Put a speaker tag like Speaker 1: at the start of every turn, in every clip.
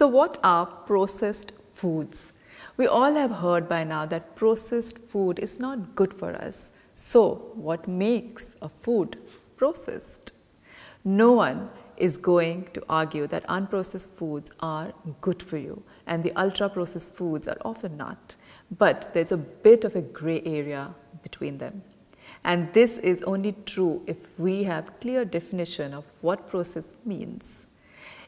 Speaker 1: So what are processed foods? We all have heard by now that processed food is not good for us. So what makes a food processed? No one is going to argue that unprocessed foods are good for you and the ultra processed foods are often not. But there's a bit of a gray area between them. And this is only true if we have clear definition of what process means.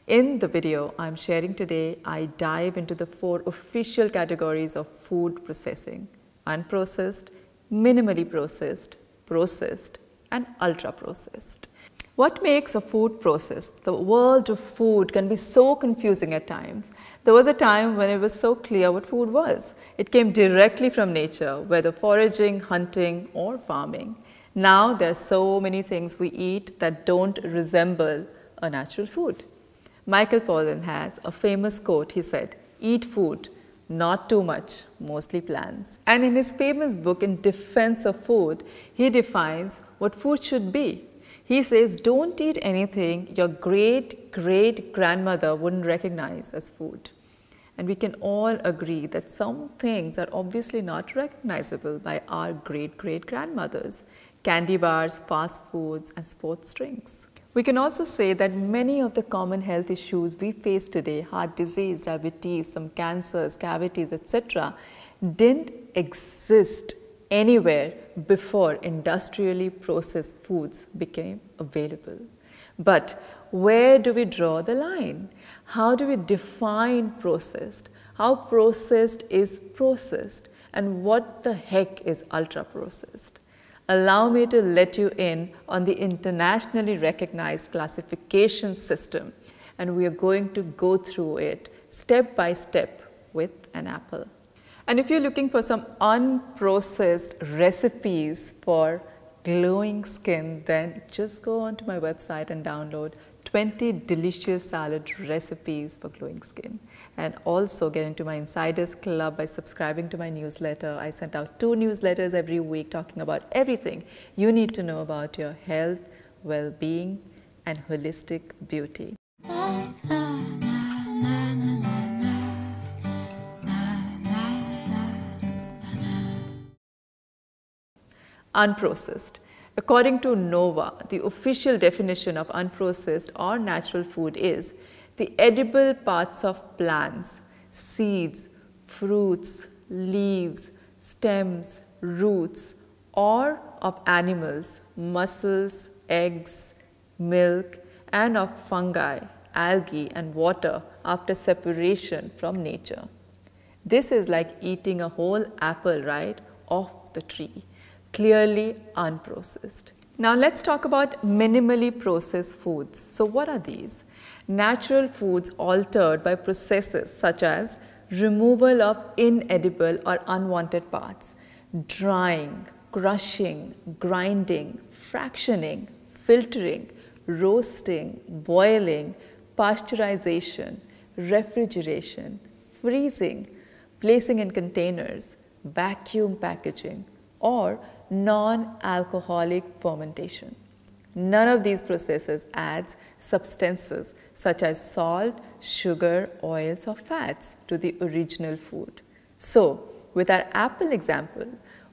Speaker 1: In the video I'm sharing today, I dive into the four official categories of food processing, unprocessed, minimally processed, processed, and ultra processed. What makes a food processed? The world of food can be so confusing at times. There was a time when it was so clear what food was. It came directly from nature, whether foraging, hunting, or farming. Now there are so many things we eat that don't resemble a natural food. Michael Pollan has a famous quote. He said, Eat food, not too much, mostly plants. And in his famous book, In Defense of Food, he defines what food should be. He says, don't eat anything your great great grandmother wouldn't recognize as food. And we can all agree that some things are obviously not recognizable by our great great grandmothers candy bars, fast foods, and sports drinks. We can also say that many of the common health issues we face today, heart disease, diabetes, some cancers, cavities, etc., didn't exist anywhere before industrially processed foods became available. But where do we draw the line? How do we define processed? How processed is processed? And what the heck is ultra processed? Allow me to let you in on the internationally recognized classification system and we are going to go through it step by step with an apple. And if you're looking for some unprocessed recipes for glowing skin, then just go onto my website and download 20 delicious salad recipes for glowing skin. And also get into my Insiders Club by subscribing to my newsletter. I sent out two newsletters every week talking about everything you need to know about your health, well-being, and holistic beauty. Unprocessed. According to NOVA, the official definition of unprocessed or natural food is the edible parts of plants, seeds, fruits, leaves, stems, roots, or of animals, muscles, eggs, milk, and of fungi, algae, and water after separation from nature. This is like eating a whole apple, right, off the tree clearly unprocessed. Now let's talk about minimally processed foods. So what are these? Natural foods altered by processes such as removal of inedible or unwanted parts, drying, crushing, grinding, fractioning, filtering, roasting, boiling, pasteurization, refrigeration, freezing, placing in containers, vacuum packaging, or non-alcoholic fermentation. None of these processes adds substances such as salt, sugar, oils or fats to the original food. So, with our apple example,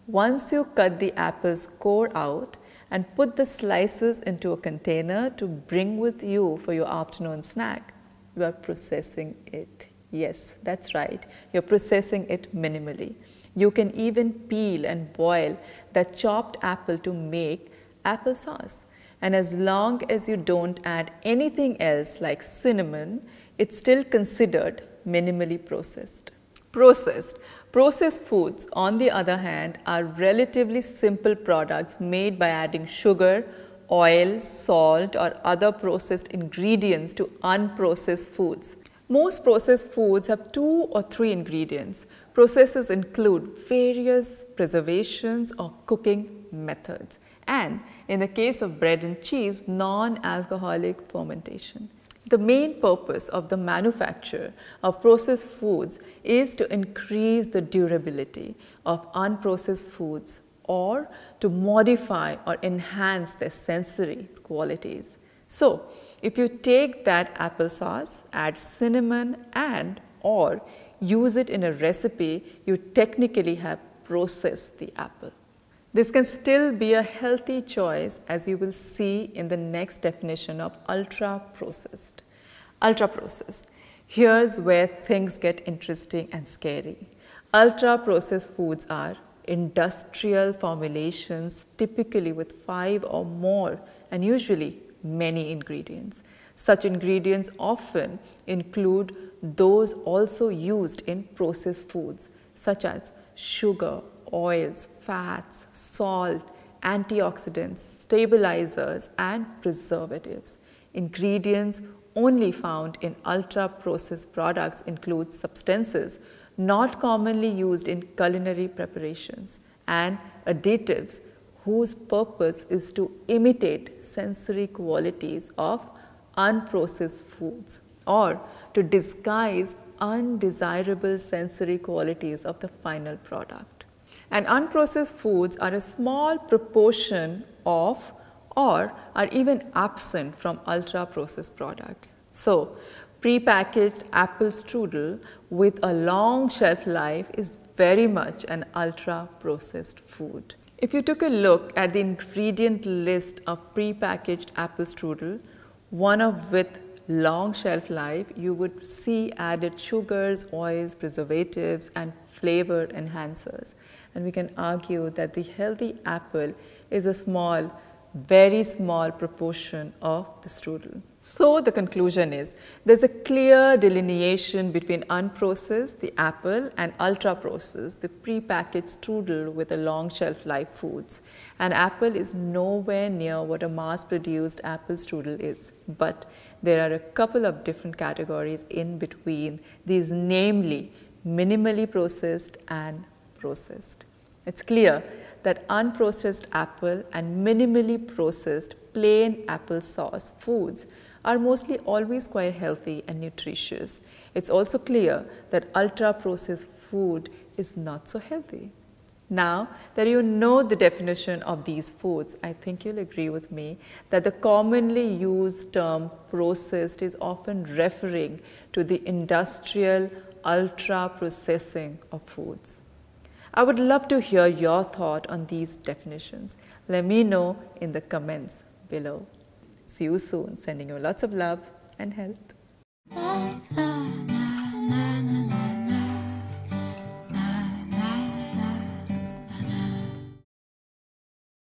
Speaker 1: once you cut the apple's core out and put the slices into a container to bring with you for your afternoon snack, you are processing it. Yes, that's right. You're processing it minimally. You can even peel and boil that chopped apple to make applesauce. And as long as you don't add anything else like cinnamon, it's still considered minimally processed. Processed. Processed foods, on the other hand, are relatively simple products made by adding sugar, oil, salt, or other processed ingredients to unprocessed foods. Most processed foods have two or three ingredients. Processes include various preservations or cooking methods and in the case of bread and cheese, non-alcoholic fermentation. The main purpose of the manufacture of processed foods is to increase the durability of unprocessed foods or to modify or enhance their sensory qualities. So, if you take that applesauce, add cinnamon and or use it in a recipe, you technically have processed the apple. This can still be a healthy choice as you will see in the next definition of ultra processed. Ultra processed. Here's where things get interesting and scary. Ultra processed foods are industrial formulations typically with five or more and usually many ingredients. Such ingredients often include those also used in processed foods such as sugar, oils, fats, salt, antioxidants, stabilizers and preservatives. Ingredients only found in ultra processed products include substances not commonly used in culinary preparations and additives whose purpose is to imitate sensory qualities of unprocessed foods or to disguise undesirable sensory qualities of the final product. And unprocessed foods are a small proportion of or are even absent from ultra processed products. So, prepackaged apple strudel with a long shelf life is very much an ultra processed food. If you took a look at the ingredient list of prepackaged apple strudel, one of with long shelf life, you would see added sugars, oils, preservatives, and flavor enhancers. And we can argue that the healthy apple is a small very small proportion of the strudel. So the conclusion is there's a clear delineation between unprocessed, the apple, and ultra processed, the pre-packaged strudel with a long shelf life foods. An apple is nowhere near what a mass produced apple strudel is, but there are a couple of different categories in between these, namely minimally processed and processed. It's clear that unprocessed apple and minimally processed plain applesauce foods are mostly always quite healthy and nutritious. It's also clear that ultra processed food is not so healthy. Now that you know the definition of these foods, I think you'll agree with me that the commonly used term processed is often referring to the industrial ultra processing of foods. I would love to hear your thought on these definitions. Let me know in the comments below. See you soon. Sending you lots of love and health.